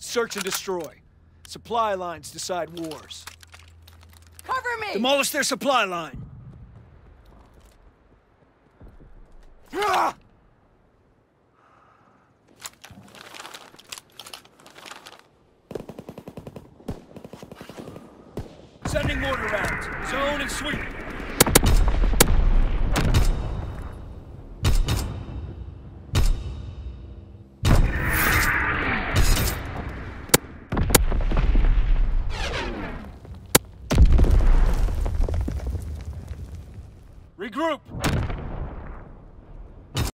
Search and destroy. Supply lines decide wars. Cover me! Demolish their supply line. Ah! Sending mortar rounds. Zone and sweep. Regroup!